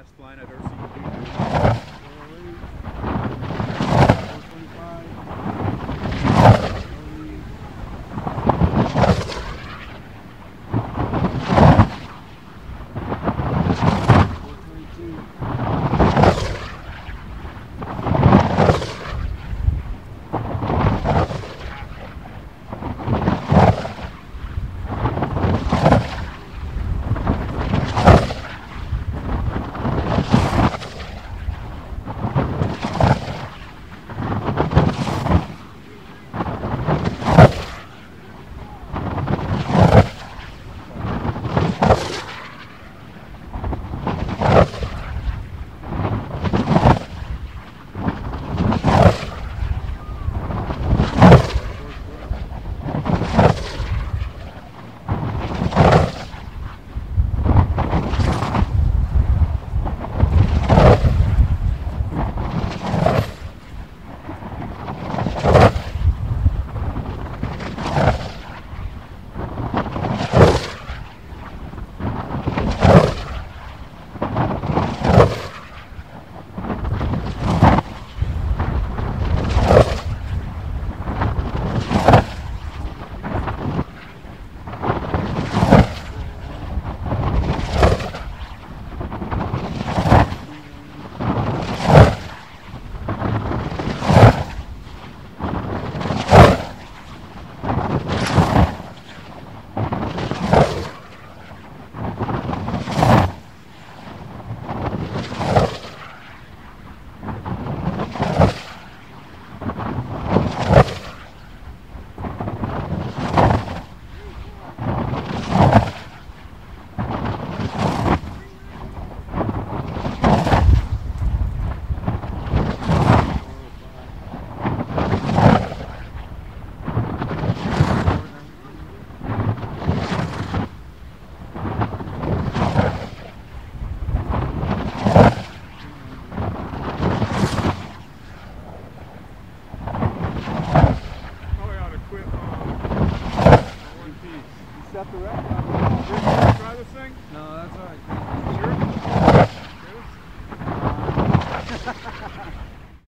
best flying I've ever seen you do. dude. 啊。